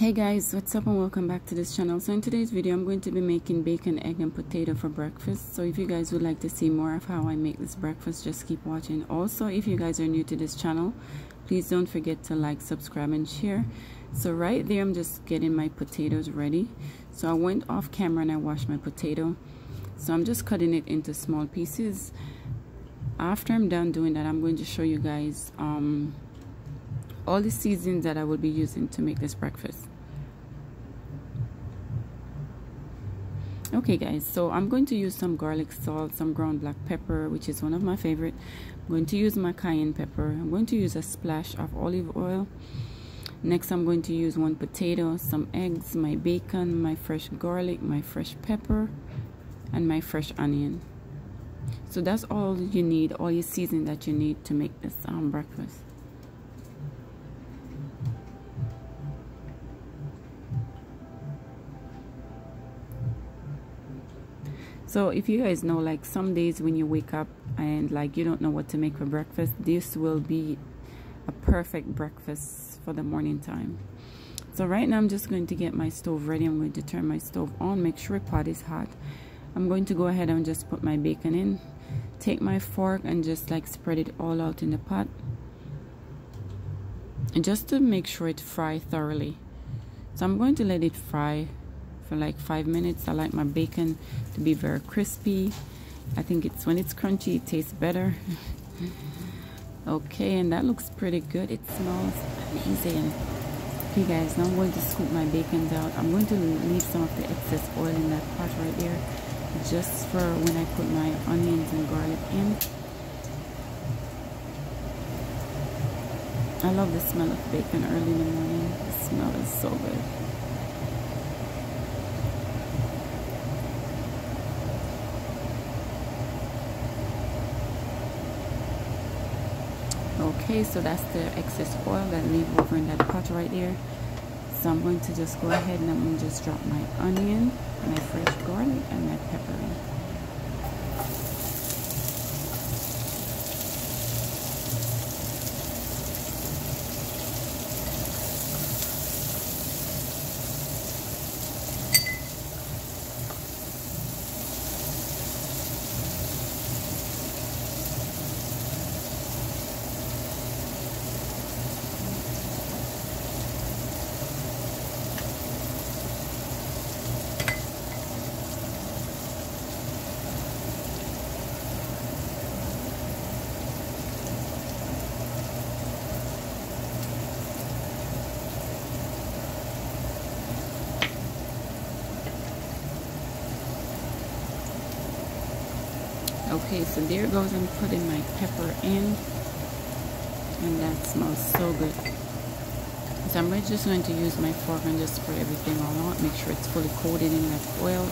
hey guys what's up and welcome back to this channel. So in today's video i'm going to be making bacon egg and potato for breakfast. So if you guys would like to see more of how i make this breakfast just keep watching. Also if you guys are new to this channel please don't forget to like subscribe and share. So right there i'm just getting my potatoes ready. So i went off camera and i washed my potato. So i'm just cutting it into small pieces. After i'm done doing that i'm going to show you guys um all the seasonings that I will be using to make this breakfast. Okay guys, so I'm going to use some garlic salt, some ground black pepper, which is one of my favorite. I'm going to use my cayenne pepper. I'm going to use a splash of olive oil. Next, I'm going to use one potato, some eggs, my bacon, my fresh garlic, my fresh pepper, and my fresh onion. So that's all you need, all your seasoning that you need to make this um, breakfast. So if you guys know like some days when you wake up and like you don't know what to make for breakfast this will be a perfect breakfast for the morning time. So right now I'm just going to get my stove ready. I'm going to turn my stove on make sure pot is hot. I'm going to go ahead and just put my bacon in take my fork and just like spread it all out in the pot. And just to make sure it fry thoroughly. So I'm going to let it fry for like five minutes. I like my bacon to be very crispy. I think it's when it's crunchy, it tastes better. okay, and that looks pretty good. It smells amazing. Okay guys, now I'm going to scoop my bacon out. I'm going to leave some of the excess oil in that pot right there just for when I put my onions and garlic in. I love the smell of bacon early in the morning. The smell is so good. Okay so that's the excess oil that I leave over in that pot right there. So I'm going to just go ahead and I'm going to just drop my onion my fresh garlic and my pepper in okay so there goes I'm putting my pepper in. And that smells so good. So I'm just going to use my fork and just spread everything all out make sure it's fully coated in that oil.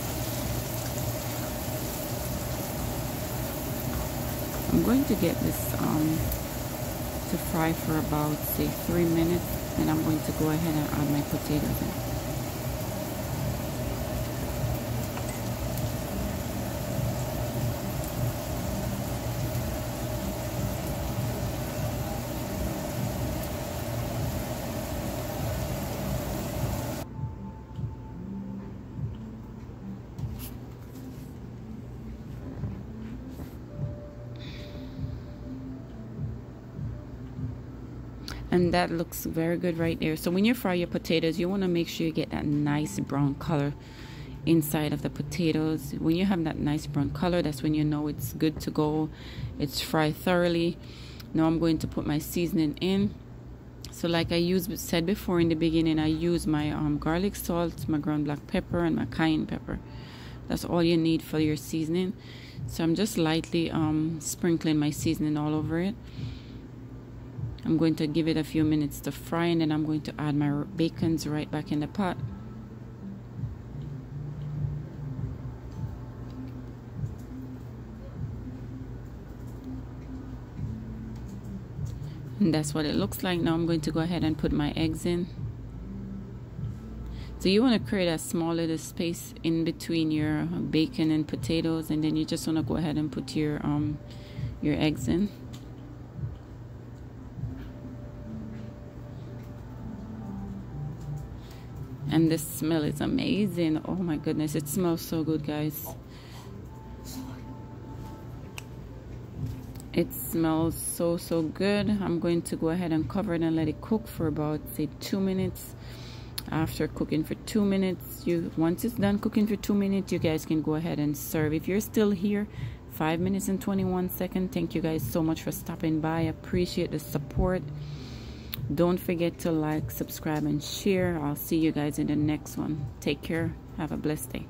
I'm going to get this um, to fry for about say three minutes and I'm going to go ahead and add my potatoes in and that looks very good right there. So when you fry your potatoes you want to make sure you get that nice brown color inside of the potatoes. When you have that nice brown color that's when you know it's good to go. It's fried thoroughly. Now I'm going to put my seasoning in. So like I used said before in the beginning I use my um, garlic salt my ground black pepper and my cayenne pepper. That's all you need for your seasoning. So I'm just lightly um, sprinkling my seasoning all over it I'm going to give it a few minutes to fry and then I'm going to add my bacons right back in the pot. And that's what it looks like. Now I'm going to go ahead and put my eggs in. So you want to create a small little space in between your bacon and potatoes and then you just want to go ahead and put your um your eggs in. And the smell is amazing. Oh my goodness it smells so good guys. It smells so so good. I'm going to go ahead and cover it and let it cook for about say two minutes. After cooking for two minutes you once it's done cooking for two minutes you guys can go ahead and serve. If you're still here five minutes and 21 seconds. Thank you guys so much for stopping by. Appreciate the support don't forget to like subscribe and share. I'll see you guys in the next one. Take care. Have a blessed day